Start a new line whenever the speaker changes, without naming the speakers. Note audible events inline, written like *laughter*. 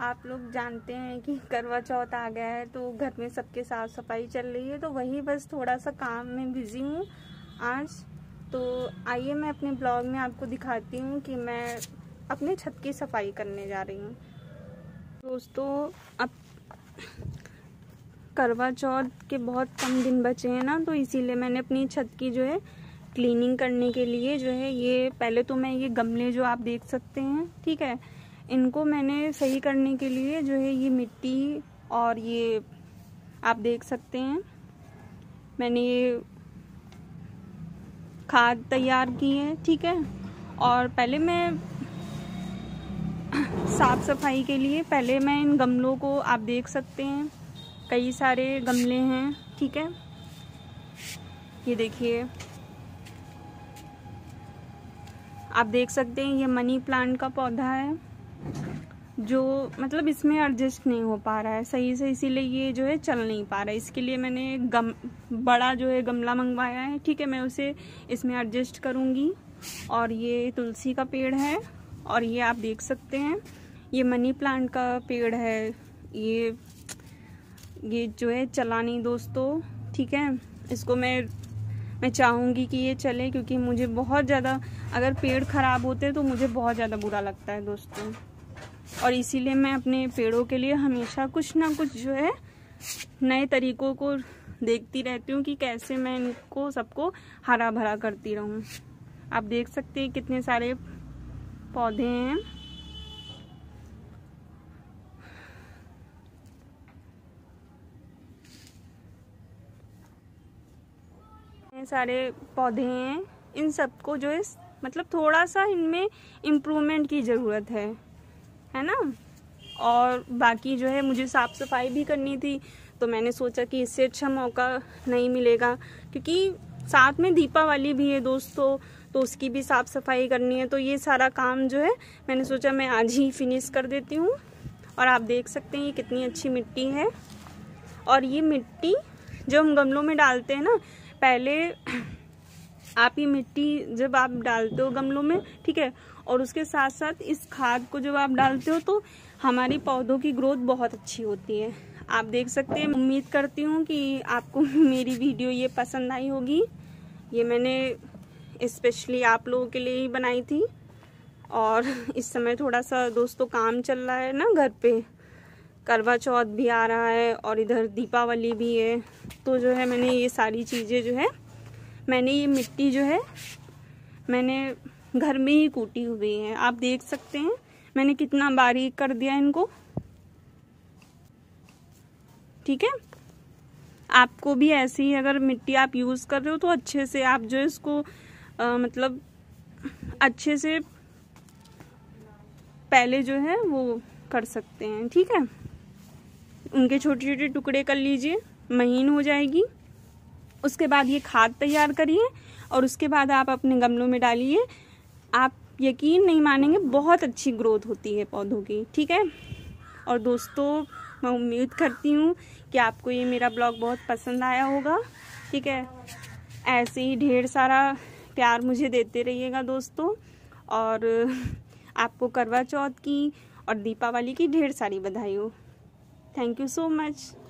आप लोग जानते हैं कि करवा चौथ आ गया है तो घर में सबके साफ़ सफ़ाई चल रही है तो वही बस थोड़ा सा काम में बिज़ी हूँ आज। तो आइए मैं अपने ब्लॉग में आपको दिखाती हूँ कि मैं अपने छत की सफ़ाई करने जा रही हूँ। दोस्तों, अब करवा चौथ के बहुत कम दिन बचे हैं ना तो इसीलिए मैंने अपनी छत की जो है क्लीनिंग करने के लिए जो है, ये पहले तो मैं ये गमले जो आप देख सकते हैं, ठीक है इनको मैंने सही करने के लिए जो है ये मिट्टी और ये आप देख सकते हैं, मैंने ये खाद तैयार की है, ठीक है? और पहले मैं साफ़ सफ़ाई के लिए पहले मैं इन गमलों को आप देख सकते हैं, कई सारे गमले हैं, ठीक है? ये देखिए। आप देख सकते हैं ये मनी प्लांट का पौधा है। जो मतलब इसमें एडजस्ट नहीं हो पा रहा है, सही से इसीलिए ये जो है चल नहीं पा रहा है। इसके लिए मैंने गम, बड़ा जो है गमला मंगवाया है। ठीक है, मैं उसे इसमें एडजस्ट करूँगी। और ये तुलसी का पेड़ है, और ये आप देख सकते हैं। ये मनी प्लांट का पेड़ है। ये ये जो है चला नहीं दोस्तों। ठीक है, इसको मैं मैं चाहूँगी कि ये चले, क्योंकि मुझे बहुत ज़्यादा, अगर पेड़ ख़राब होते तो मुझे बहुत ज़्यादा बुरा लगता है दोस्तों। और इसीलिए मैं अपने पेड़ों के लिए हमेशा कुछ ना कुछ जो है, नए तरीकों को देखती रहती हूँ कि कैसे मैं इनको सबको हरा भरा करती रहूँ। आप देख सकते हैं कितने सारे पौधे हैं। सारे पौधे हैं। इन सबको जो है मतलब थोड़ा सा इनमें इम्प्रूवमेंट की ज़रूरत है। है ना? और बाकी जो है, मुझे साफ़ सफ़ाई भी करनी थी तो मैंने सोचा कि इससे अच्छा मौका नहीं मिलेगा, क्योंकि साथ में दीपावली भी है दोस्तों तो उसकी भी साफ़ सफ़ाई करनी है तो ये सारा काम जो है, मैंने सोचा मैं आज ही फिनिश कर देती हूँ। और आप देख सकते हैं ये कितनी अच्छी मिट्टी है। और ये मिट्टी जो हम गमलों में डालते हैं ना, पहले आप ये मिट्टी जब आप डालते हो गमलों में, ठीक है, और उसके साथ साथ इस खाद को जब आप डालते हो तो हमारी पौधों की ग्रोथ बहुत अच्छी होती है। आप देख सकते हैं, उम्मीद करती हूँ कि आपको *laughs* मेरी वीडियो ये पसंद आई होगी। ये मैंने स्पेशली आप लोगों के लिए ही बनाई थी। और इस समय थोड़ा सा दोस्तों काम चल रहा है ना घर पे। करवा चौथ भी आ रहा है और इधर दीपावली भी है। तो जो है मैंने ये सारी चीज़ें जो है मैंने ये मिट्टी जो है मैंने घर में ही कूटी हुई है। आप देख सकते हैं मैंने कितना बारीक कर दिया इनको। ठीक है? आपको भी ऐसी ही अगर मिट्टी आप यूज़ कर रहे हो तो अच्छे से आप जो इसको आ, मतलब अच्छे से पहले जो है वो कर सकते हैं। ठीक है? उनके छोटे छोटे टुकड़े कर लीजिए महीन हो जाएगी। उसके बाद ये खाद तैयार करिए और उसके बाद आप अपने गमलों में डालिए। आप यकीन नहीं मानेंगे, बहुत अच्छी ग्रोथ होती है पौधों की, ठीक है? और दोस्तों, मैं उम्मीद करती हूँ कि आपको ये मेरा ब्लॉग बहुत पसंद आया होगा, ठीक है? ऐसे ही ढेर सारा प्यार मुझे देते रहिएगा दोस्तों। और आपको करवा चौथ की और दीपावली की ढेर सारी बधाई हो। Thank you so much.